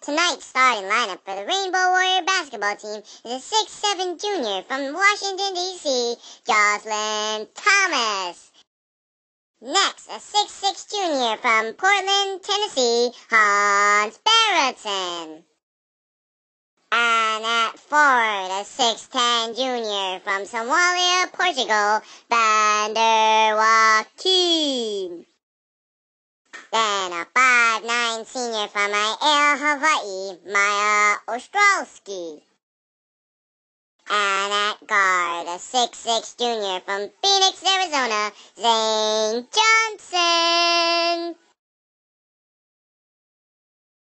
Tonight's starting lineup for the Rainbow Warrior basketball team is a 6'7 junior from Washington, D.C., Joston Thomas. Next, a 6'6 junior from Portland, Tennessee, Hauns Brereton. And at forward, a 6'10 junior from Somalia, Portugal, Vander Joaquim. Then a senior from my Air Hawaii, Miah Ostrowski. And at guard, a six-six junior from Phoenix, Arizona, Zane Johnson.